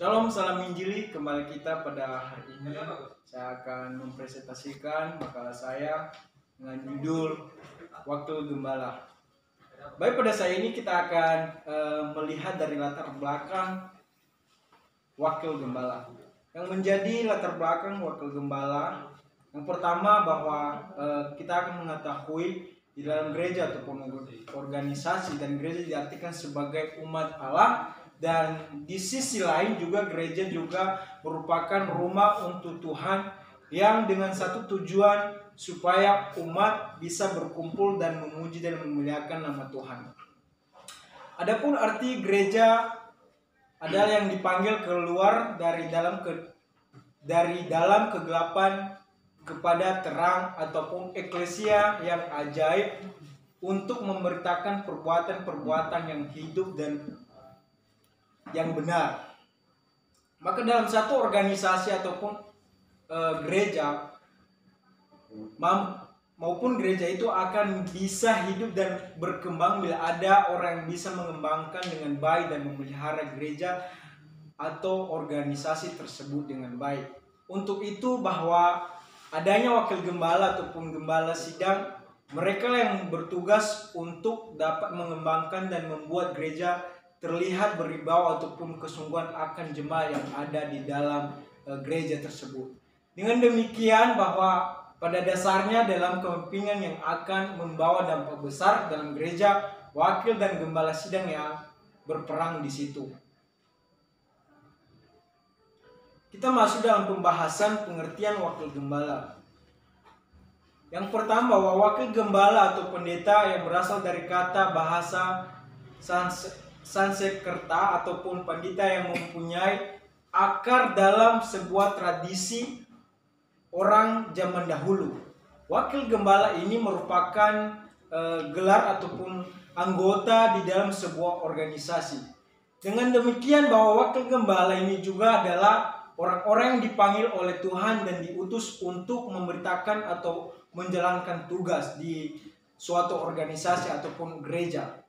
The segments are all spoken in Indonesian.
Shalom, salam Injili. Kembali kita pada hari ini. Saya akan mempresentasikan makalah saya dengan judul Waktu Gembala. Baik, pada saya ini kita akan eh, melihat dari latar belakang Wakil Gembala. Yang menjadi latar belakang Wakil Gembala, yang pertama bahwa eh, kita akan mengetahui di dalam gereja ataupun organisasi dan gereja diartikan sebagai umat Allah dan di sisi lain juga gereja juga merupakan rumah untuk Tuhan yang dengan satu tujuan supaya umat bisa berkumpul dan memuji dan memuliakan nama Tuhan. Adapun arti gereja adalah yang dipanggil keluar dari dalam ke dari dalam kegelapan kepada terang ataupun eklesia yang ajaib untuk memberitakan perbuatan-perbuatan yang hidup dan yang benar. Maka dalam satu organisasi ataupun e, gereja maupun gereja itu akan bisa hidup dan berkembang bila ada orang yang bisa mengembangkan dengan baik dan memelihara gereja atau organisasi tersebut dengan baik. Untuk itu bahwa adanya wakil gembala ataupun gembala sidang mereka yang bertugas untuk dapat mengembangkan dan membuat gereja terlihat beribawa ataupun kesungguhan akan jemaah yang ada di dalam uh, gereja tersebut. Dengan demikian bahwa pada dasarnya dalam kepemimpinan yang akan membawa dampak besar dalam gereja, wakil dan gembala sidang yang berperang di situ. Kita masuk dalam pembahasan pengertian wakil gembala. Yang pertama bahwa wakil gembala atau pendeta yang berasal dari kata bahasa Sansekerta ataupun pandita yang mempunyai akar dalam sebuah tradisi orang zaman dahulu. Wakil gembala ini merupakan e, gelar ataupun anggota di dalam sebuah organisasi. Dengan demikian bahwa wakil gembala ini juga adalah orang-orang yang dipanggil oleh Tuhan dan diutus untuk memberitakan atau menjalankan tugas di suatu organisasi ataupun gereja.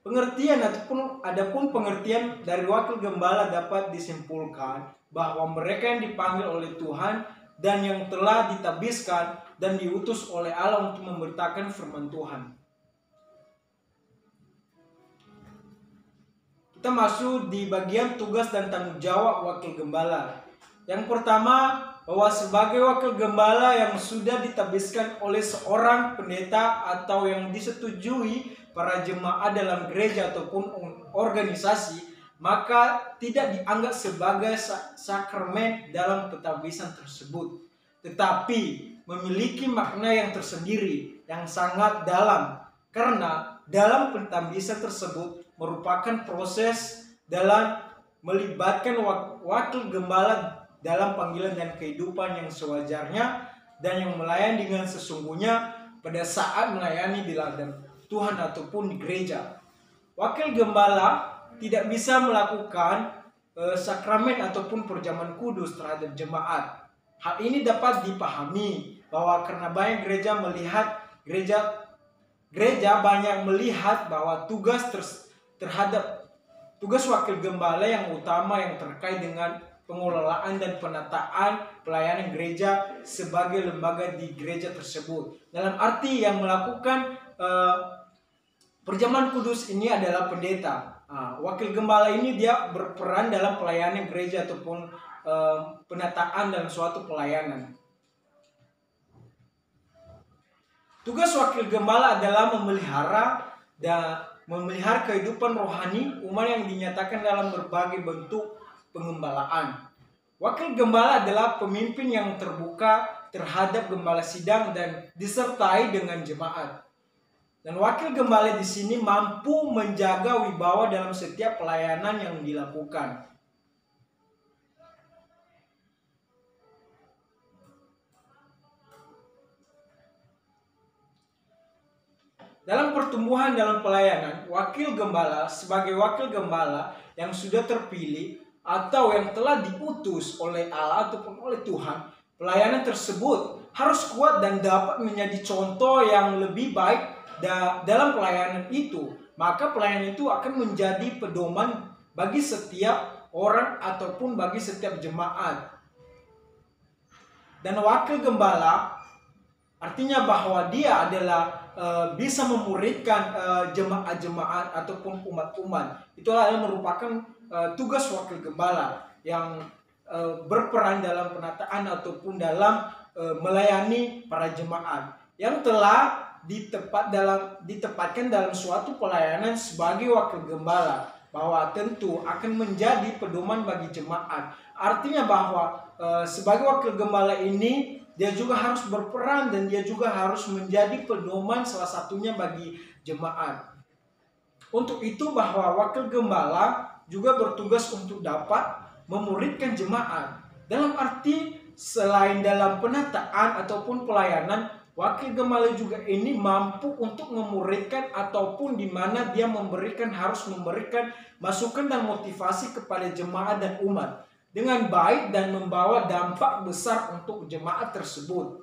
Pengertian ataupun adapun pengertian dari wakil gembala dapat disimpulkan bahwa mereka yang dipanggil oleh Tuhan dan yang telah ditabiskan dan diutus oleh Allah untuk memberitakan firman Tuhan. Kita masuk di bagian tugas dan tanggung jawab wakil gembala. Yang pertama, bahwa sebagai wakil gembala yang sudah ditabiskan oleh seorang pendeta atau yang disetujui para jemaat dalam gereja ataupun organisasi maka tidak dianggap sebagai sakramen dalam petabisan tersebut. Tetapi memiliki makna yang tersendiri yang sangat dalam. Karena dalam pentabisan tersebut merupakan proses dalam melibatkan wakil gembala dalam panggilan dan kehidupan yang sewajarnya dan yang melayani dengan sesungguhnya pada saat melayani di ladang Tuhan ataupun di gereja. Wakil gembala tidak bisa melakukan e, sakramen ataupun perjamuan kudus terhadap jemaat. Hal ini dapat dipahami bahwa karena banyak gereja melihat gereja gereja banyak melihat bahwa tugas ter, terhadap tugas wakil gembala yang utama yang terkait dengan pengelolaan dan penataan pelayanan gereja sebagai lembaga di gereja tersebut. Dalam arti yang melakukan uh, Perjamuan kudus ini adalah pendeta. Nah, wakil gembala ini dia berperan dalam pelayanan gereja ataupun uh, penataan dalam suatu pelayanan. Tugas wakil gembala adalah memelihara dan memelihara kehidupan rohani umat yang dinyatakan dalam berbagai bentuk pengembalaan. Wakil gembala adalah pemimpin yang terbuka terhadap gembala sidang dan disertai dengan jemaat. Dan wakil gembala di sini mampu menjaga wibawa dalam setiap pelayanan yang dilakukan. Dalam pertumbuhan dalam pelayanan, wakil gembala sebagai wakil gembala yang sudah terpilih atau yang telah diutus oleh Allah ataupun oleh Tuhan, pelayanan tersebut harus kuat dan dapat menjadi contoh yang lebih baik da dalam pelayanan itu, maka pelayanan itu akan menjadi pedoman bagi setiap orang ataupun bagi setiap jemaat. Dan wakil gembala artinya bahwa dia adalah e, bisa memuridkan e, jemaat-jemaat ataupun umat-umat. Itulah yang merupakan e, tugas wakil gembala yang e, berperan dalam penataan ataupun dalam e, melayani para jemaat yang telah ditepat dalam ditempatkan dalam suatu pelayanan sebagai wakil gembala bahwa tentu akan menjadi pedoman bagi jemaat. Artinya bahwa e, sebagai wakil gembala ini dia juga harus berperan dan dia juga harus menjadi pedoman salah satunya bagi jemaat. Untuk itu bahwa wakil gembala juga bertugas untuk dapat memuridkan jemaat. Dalam arti selain dalam penataan ataupun pelayanan Wakil gembala juga ini mampu untuk memuridkan ataupun di mana dia memberikan harus memberikan masukan dan motivasi kepada jemaat dan umat dengan baik dan membawa dampak besar untuk jemaat tersebut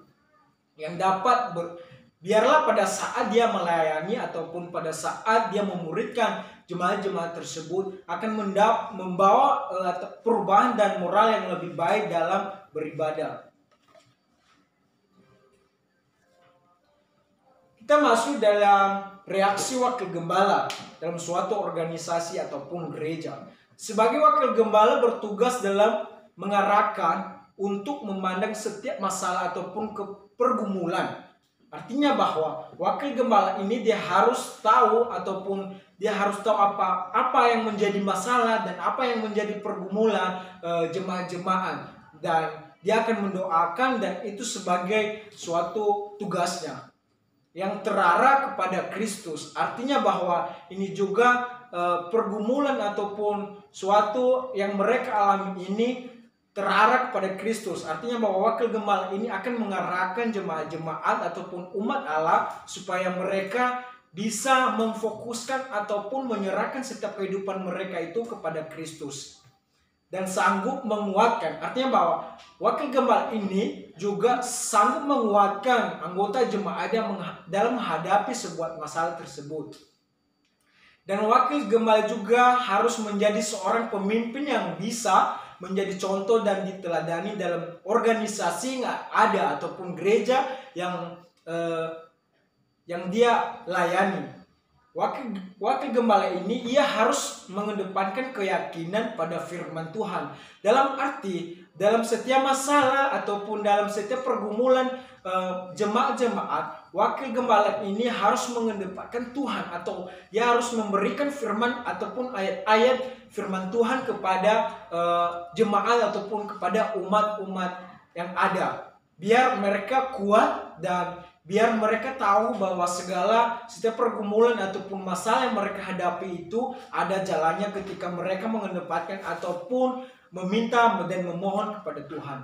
yang dapat ber, biarlah pada saat dia melayani ataupun pada saat dia memuridkan jemaat-jemaat tersebut akan membawa uh, perubahan dan moral yang lebih baik dalam beribadah. Kita masuk dalam reaksi wakil gembala dalam suatu organisasi ataupun gereja. Sebagai wakil gembala bertugas dalam mengarahkan untuk memandang setiap masalah ataupun pergumulan. Artinya bahwa wakil gembala ini dia harus tahu ataupun dia harus tahu apa apa yang menjadi masalah dan apa yang menjadi pergumulan e, jemaat-jemaat dan dia akan mendoakan dan itu sebagai suatu tugasnya yang terarah kepada Kristus. Artinya bahwa ini juga e, pergumulan ataupun suatu yang mereka alami ini terarah kepada Kristus. Artinya bahwa wakil gembala ini akan mengarahkan jemaat-jemaat ataupun umat Allah supaya mereka bisa memfokuskan ataupun menyerahkan setiap kehidupan mereka itu kepada Kristus dan sanggup menguatkan. Artinya bahwa wakil gembala ini juga sanggup menguatkan anggota jemaatnya dalam menghadapi sebuah masalah tersebut. Dan wakil gembala juga harus menjadi seorang pemimpin yang bisa menjadi contoh dan diteladani dalam organisasi yang ada ataupun gereja yang eh, yang dia layani. Wakil, wakil gembala ini ia harus mengedepankan keyakinan pada firman Tuhan. Dalam arti dalam setiap masalah ataupun dalam setiap pergumulan uh, jemaat-jemaat, wakil gembala ini harus mengedepankan Tuhan atau dia harus memberikan firman ataupun ayat-ayat firman Tuhan kepada uh, jemaat ataupun kepada umat-umat yang ada. Biar mereka kuat dan biar mereka tahu bahwa segala setiap pergumulan ataupun masalah yang mereka hadapi itu ada jalannya ketika mereka mengedepankan ataupun meminta dan memohon kepada Tuhan.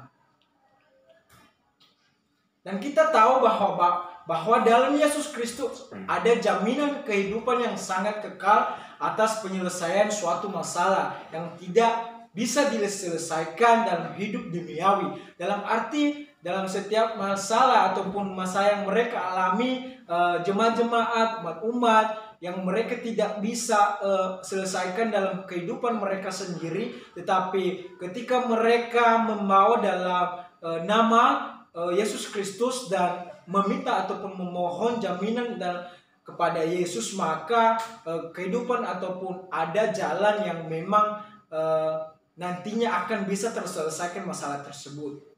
Dan kita tahu bahwa bahwa dalam Yesus Kristus ada jaminan kehidupan yang sangat kekal atas penyelesaian suatu masalah yang tidak bisa diselesaikan dalam hidup duniawi. Dalam arti dalam setiap masalah ataupun masalah yang mereka alami uh, jemaat-jemaat umat-umat yang mereka tidak bisa uh, selesaikan dalam kehidupan mereka sendiri tetapi ketika mereka membawa dalam uh, nama uh, Yesus Kristus dan meminta ataupun memohon jaminan dan kepada Yesus maka uh, kehidupan ataupun ada jalan yang memang uh, nantinya akan bisa terselesaikan masalah tersebut.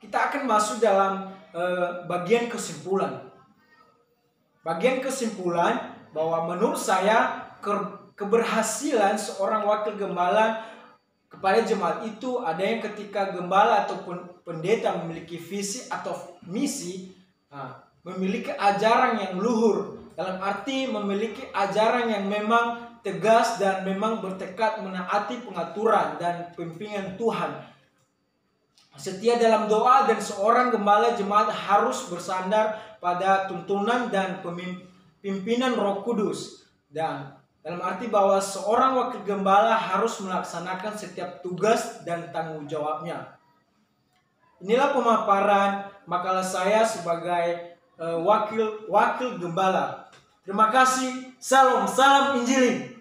Kita akan masuk dalam uh, bagian kesimpulan. Bagian kesimpulan bahwa menurut saya ke, keberhasilan seorang wakil gembala kepada jemaat itu ada yang ketika gembala ataupun pendeta memiliki visi atau misi, nah, memiliki ajaran yang luhur dalam arti memiliki ajaran yang memang tegas dan memang bertekad menaati pengaturan dan pimpinan Tuhan Setia dalam doa dan seorang gembala jemaat harus bersandar pada tuntunan dan pimpinan Roh Kudus dan dalam arti bahwa seorang wakil gembala harus melaksanakan setiap tugas dan tanggung jawabnya. Inilah pemaparan makalah saya sebagai uh, wakil wakil gembala. Terima kasih Salam, salam Injilin.